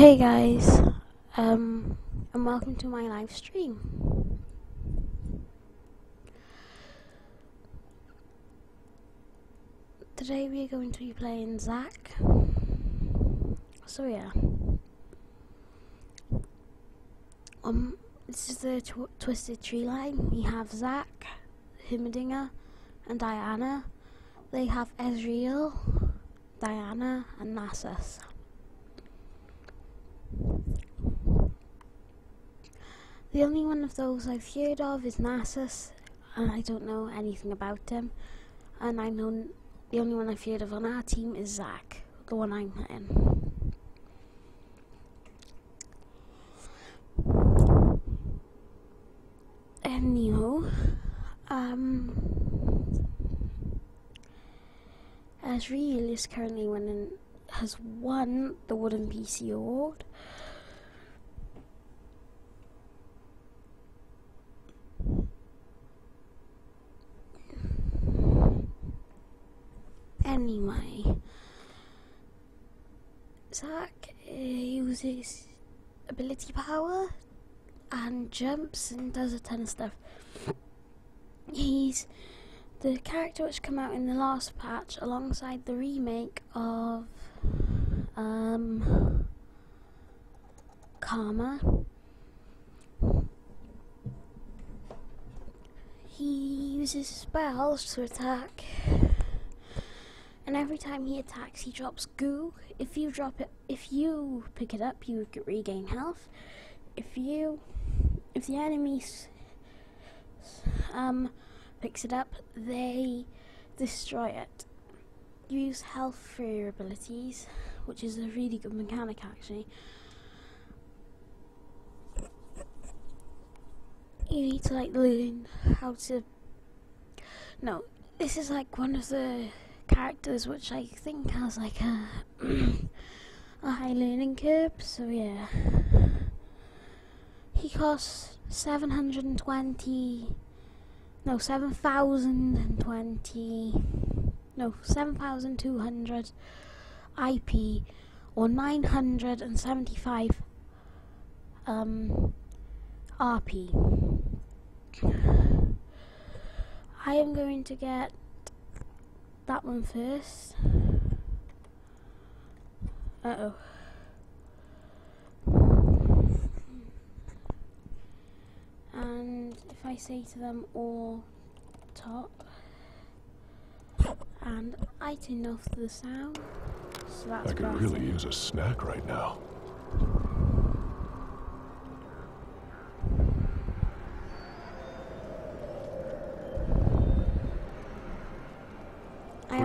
Hey guys, um, and welcome to my live stream. Today we are going to be playing Zac. So yeah, um, this is the tw Twisted Treeline. We have Zac, Heimerdinger, and Diana. They have Ezreal, Diana, and Nasus. The only one of those I've heard of is Nasus, and I don't know anything about him. And I know the only one I've heard of on our team is Zac, the one I'm in. Anyhow, um, Ezreal is currently winning, has won the Wooden PC Award. Anyway, Zac uses ability power and jumps and does a ton of stuff. He's the character which came out in the last patch alongside the remake of um, Karma. He uses spells to attack and every time he attacks he drops goo. If you drop it if you pick it up you regain health. If you if the enemy um picks it up they destroy it. Use health for your abilities, which is a really good mechanic actually. You need to like learn how to no, this is like one of the characters which I think has like a a high learning curve. So yeah, he costs seven hundred and twenty. No, seven thousand and twenty. No, seven thousand two hundred IP or nine hundred and seventy-five um RP. I am going to get that one first. Uh oh. And if I say to them all top, and I turn off the sound, so that's I could really use a snack right now.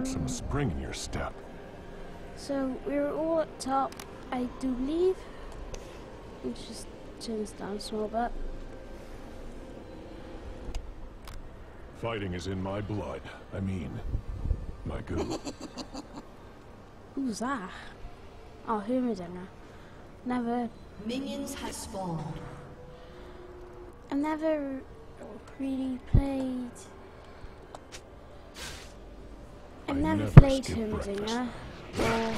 Put some spring in your step. So we're all at top, I do believe. Let's just turn this down a small bit. Fighting is in my blood. I mean, my goo. Who's that? Oh, Heimerdinger. Never. Minions have spawned. I've never really played I've never, never played Heimerdinger. Uh,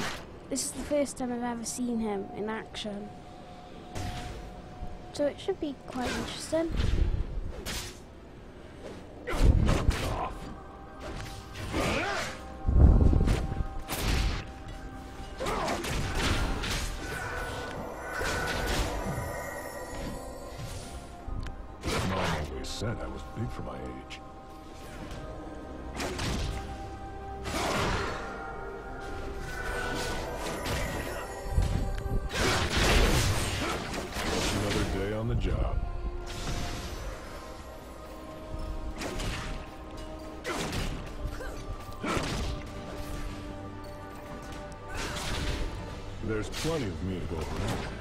this is the first time I've ever seen him in action. So it should be quite interesting. Plenty of me to go around.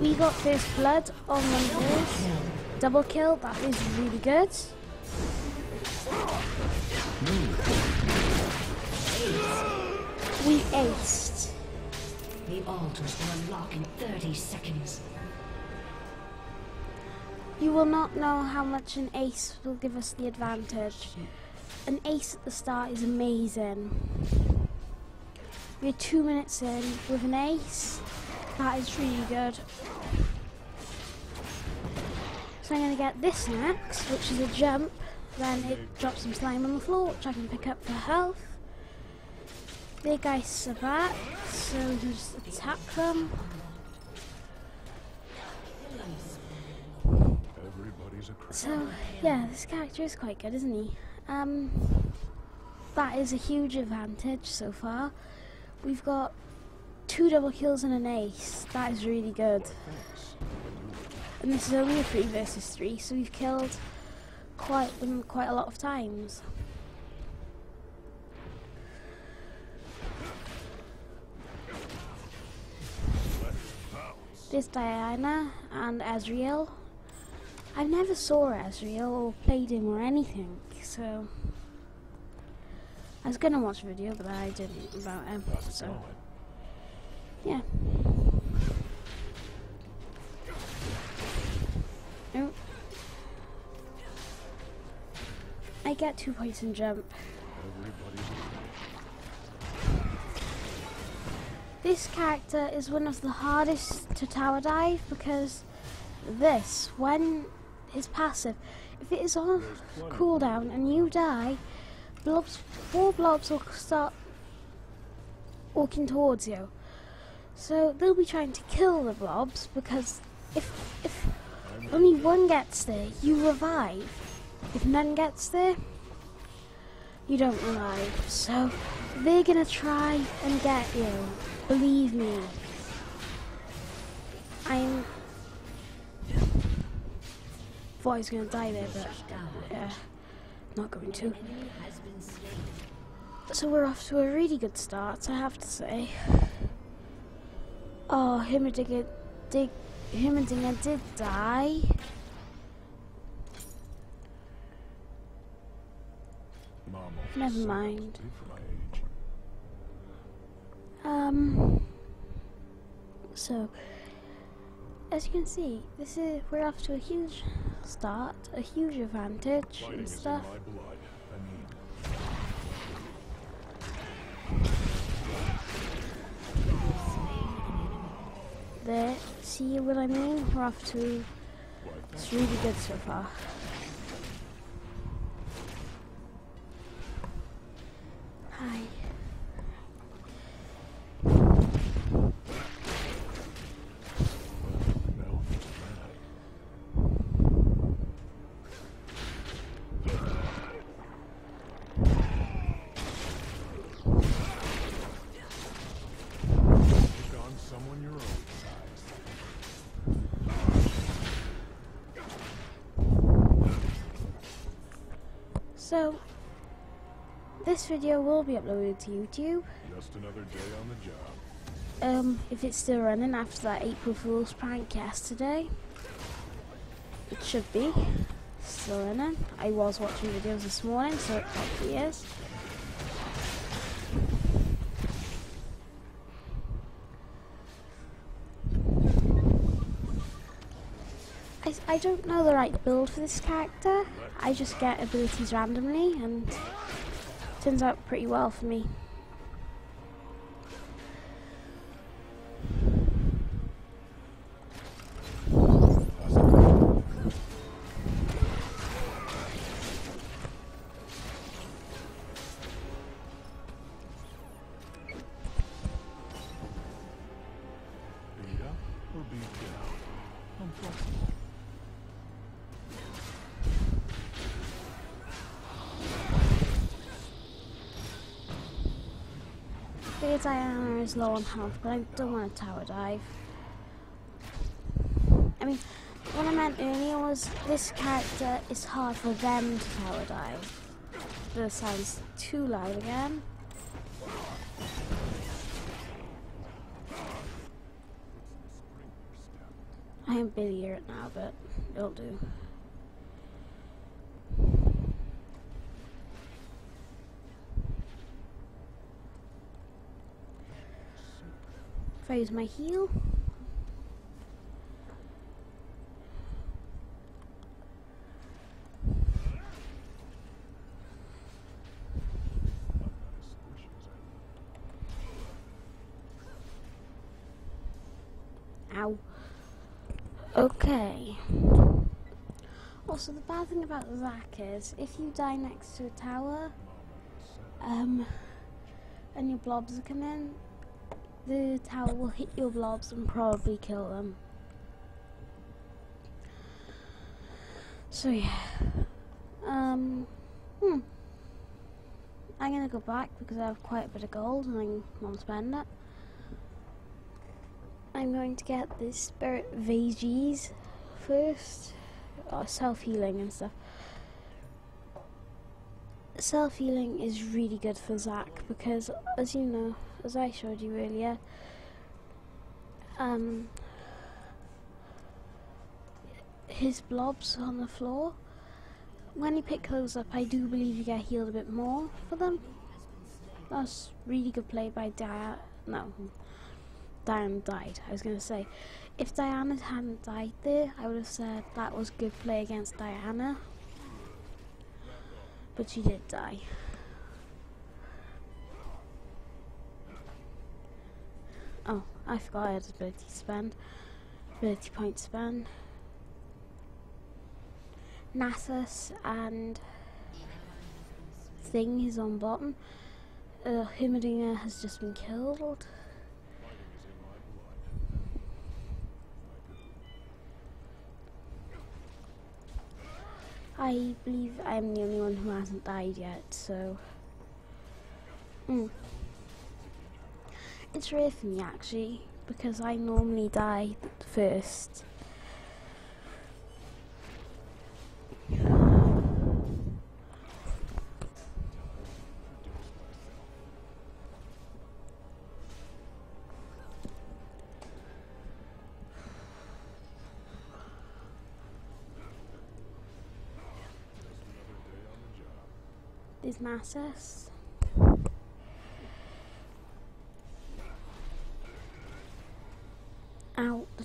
We got first blood on one Double kill, that is really good. We aced. The altars will unlock in 30 seconds. You will not know how much an ace will give us the advantage. An ace at the start is amazing. We're two minutes in with an ace. That is really good. So I'm going to get this next, which is a jump. Then it drops some slime on the floor, which I can pick up for health. Big ice are back, so just attack them. Everybody's a criminal. So, yeah, this character is quite good, isn't he? Um, that is a huge advantage so far. We've got two double kills and an ace. That is really good. And this is only a three versus three, so we've killed quite them quite a lot of times. This Diana and Ezreal. I've never saw Ezreal or played him or anything, so I was gonna watch a video, but I didn't about him. So yeah. Oh. I get two points and jump. Everybody's a criminal. This character is one of the hardest to tower dive because this, when his passive, if it is on cooldown and you die, blobs, four blobs will start walking towards you. So they'll be trying to kill the blobs because if if only one gets there, you revive. If none gets there, you don't revive. So they're gonna try and get you. Believe me. I'm. Was gonna die there, but yeah, not going to. So we're off to a really good start, I have to say. Oh, Heimerdinger did, Heimerdinger did die. Never mind. Um. So, as you can see, this is we're off to a huge start, a huge advantage Fighting and stuff. my blood. I mean, There, see what I mean? We're off to. It's really good so far. This video will be uploaded to YouTube. Just another day on the job. Um, if it's still running after that April Fool's prank yesterday. It should be still running. I was watching videos this morning, so it probably is. I, I don't know the right build for this character. I just get abilities randomly and turns out pretty well for me. Is low on health, but I don't want to tower dive. I mean, what I meant earlier was this character is hard for them to tower dive. The sounds too loud again. I am Billy it now, but it'll do. I use my heel. Ow. Okay. Also, the bad thing about Zac is, if you die next to a tower, um, and your blobs come in, the tower will hit your blobs and probably kill them. So yeah. Um, hmm. I'm gonna go back because I have quite a bit of gold and I want to spend it. I'm going to get the spirit Visage first, or self healing and stuff. Self healing is really good for Zac because, as you know, as I showed you earlier, um, his blobs on the floor. When you pick those up, I do believe you get healed a bit more for them. That's really good play by Dia. No, Diana died. I was going to say, if Diana hadn't died there, I would have said that was good play against Diana. But she did die. Oh, I forgot I had ability spend. Ability point spend. Nasus and Thing is on bottom. Uh, Heimerdinger has just been killed. I believe I'm the only one who hasn't died yet, so. Mm. It's rare for me actually, because I normally die first. There's Nasus.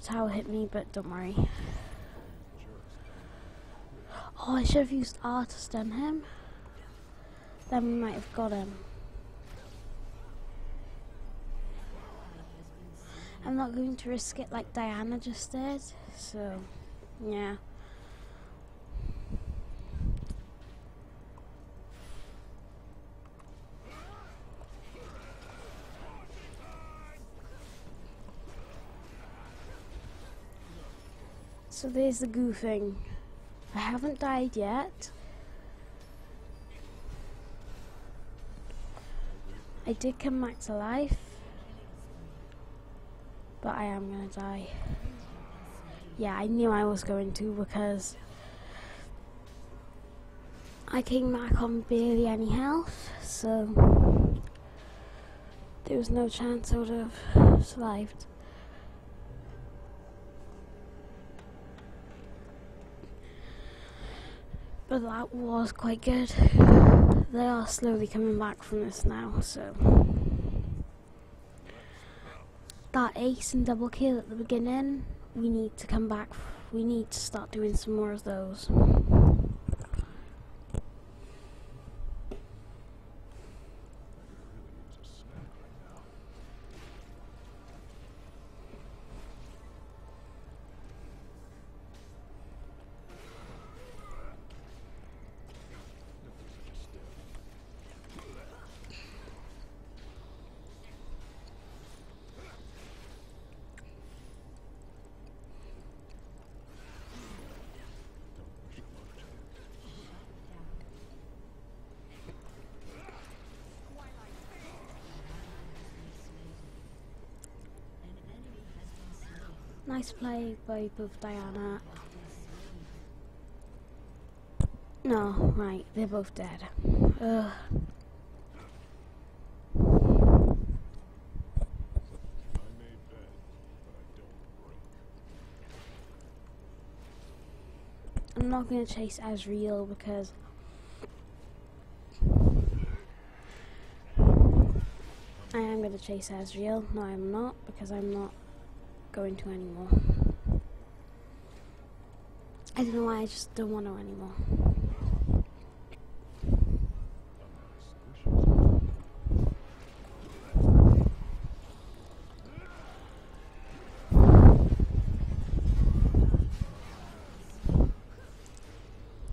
Ow, the tower hit me, but don't worry. Oh, I should have used R to stun him. Then we might have got him. I'm not going to risk it like Diana just did, so yeah. So there's the goofing. I haven't died yet. I did come back to life. But I am gonna die. Yeah, I knew I was going to because I came back on barely any health, so there was no chance I would have survived. That was quite good. They are slowly coming back from this now, so. That ace and double kill at the beginning, we need to come back. We need to start doing some more of those. Nice play by both Diana. No, right, they're both dead. Ugh. I'm not going to chase Ezreal because I am going to chase Ezreal. No, I'm not because I'm not go into anymore. I don't know why I just don't want to anymore.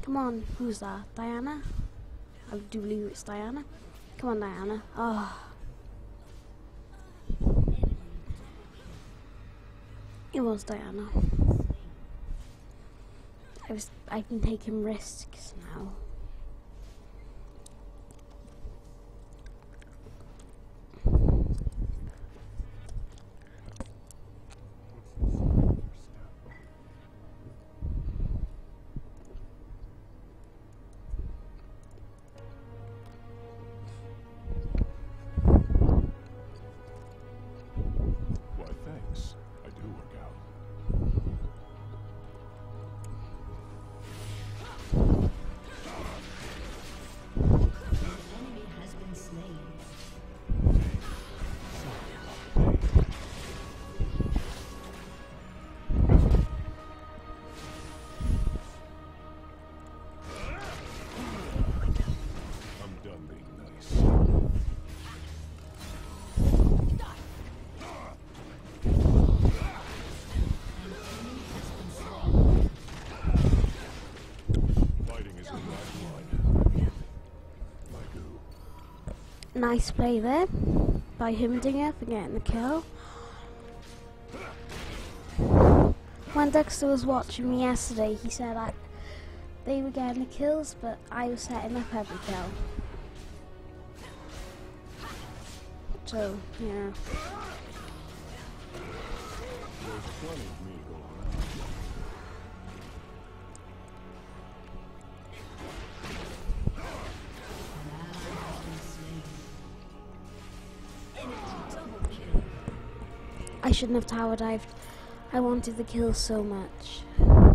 Come on, who's that? Diana? I do believe it's Diana. Come on, Diana. Oh. It was Diana. I was I can take him risks now. Nice play there by Heimerdinger for getting the kill. When Dugster was watching me yesterday, he said I, they were getting the kills, but I was setting up every kill. So, yeah. Shouldn't have tower dived. I wanted the kill so much.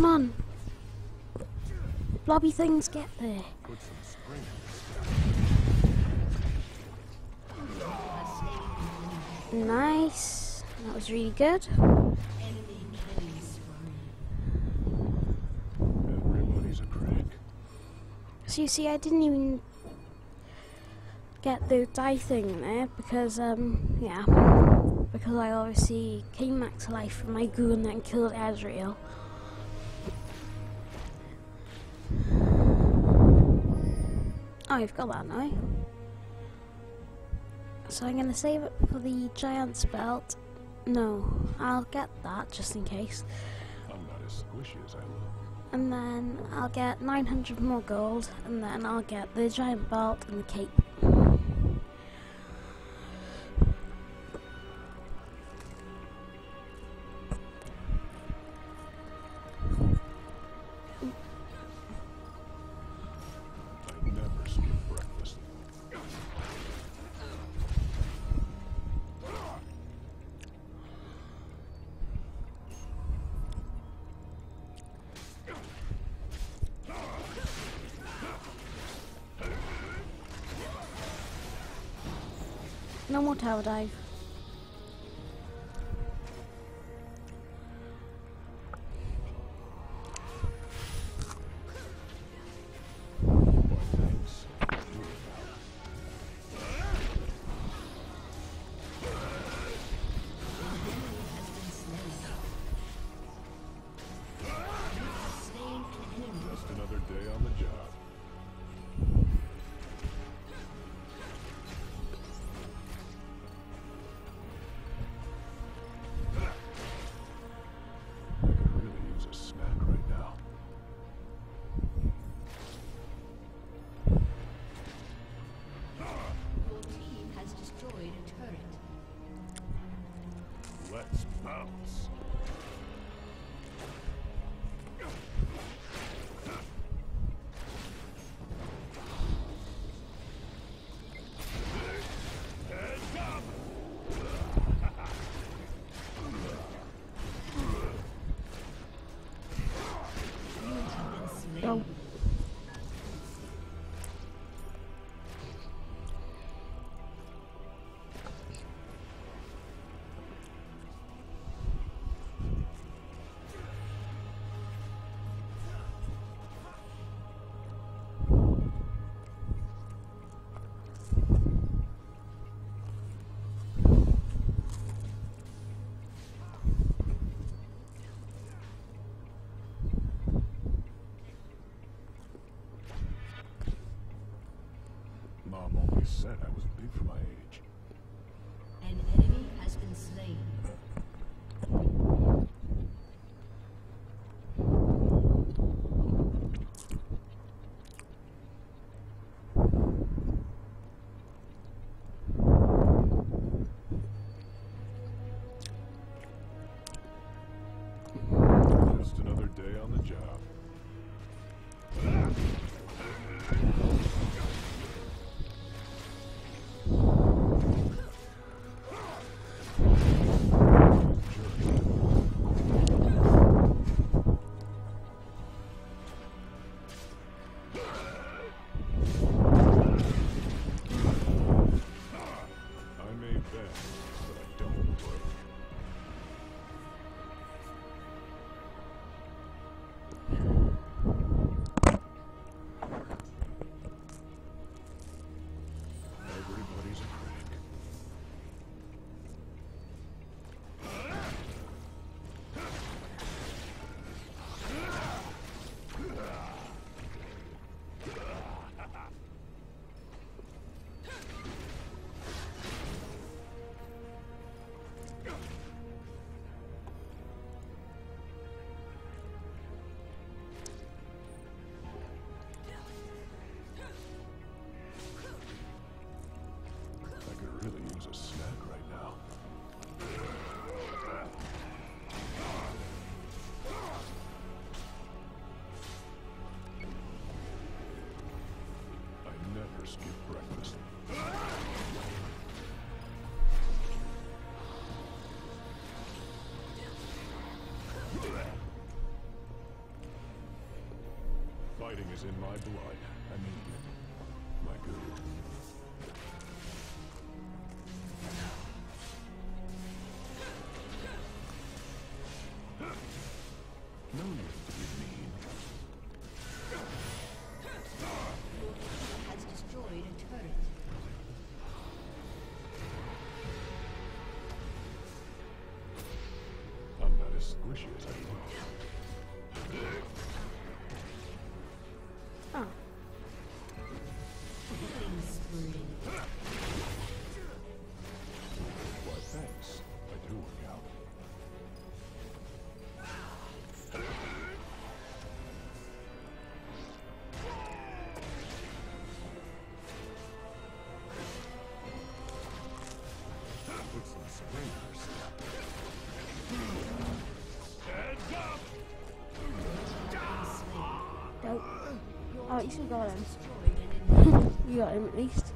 Come on. Blobby things, get there. Put some spring in this Nice. That was really good. Enemy killing spree. Everybody's a crank. So you see, I didn't even get the die thing there because, um, yeah, because I obviously came back to life from my goo and killed Ezreal. Oh, you've got that now. So I'm gonna save it for the giant's belt. No, I'll get that just in case. I'm not as squishy as I look. And then I'll get 900 more gold, and then I'll get the giant belt and the cape. Dive. go. Fighting is in my blood. I mean, my good. No need to be mean. Has destroyed a turret. I'm not as squishy as Her. Heads up! nope. Oh, at least we got him. We got him at least.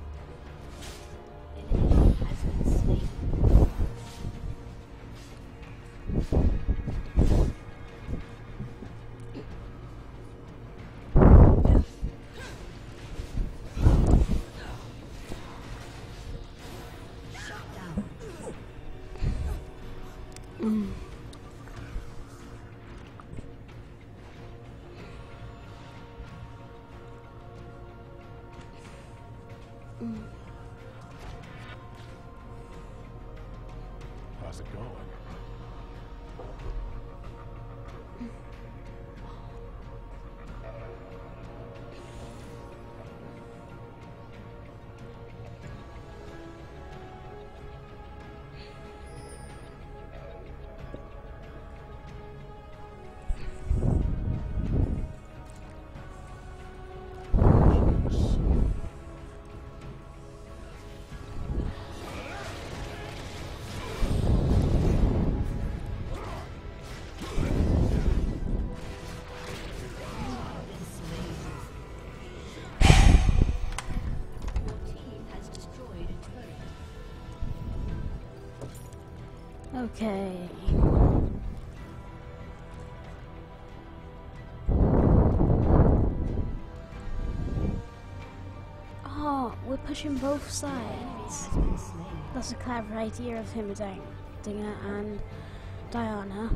Okay. Oh, we're pushing both sides. That's a clever idea of him Dinger and Diana.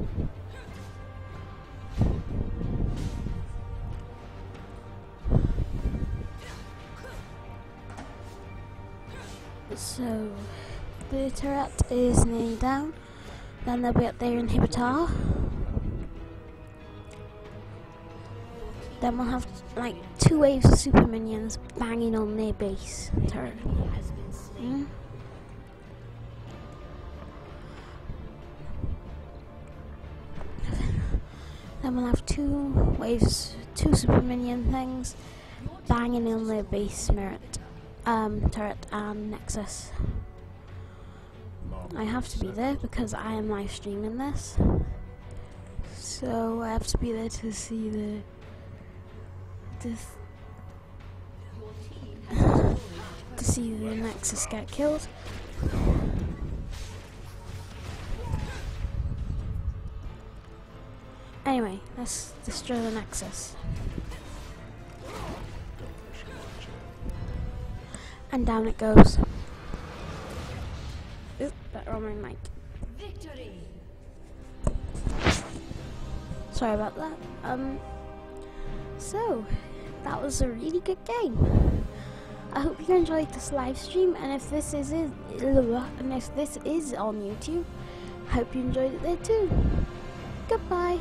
So, the turret is nearly down. Then they'll be up there inhibitor. Then we'll have like two waves of super minions banging on their base turret. Hmm? Then we'll have two waves, two super minion things banging on their base merit, um, turret and nexus. I have to be there because I am live streaming this. So I have to be there to see the the to see the Nexus get killed. Anyway, let's destroy the Nexus. And down it goes. On my mic. Victory! Sorry about that. Um, so that was a really good game. I hope you enjoyed this live stream, and if this is it, and if this is on YouTube, I hope you enjoyed it there too. Goodbye.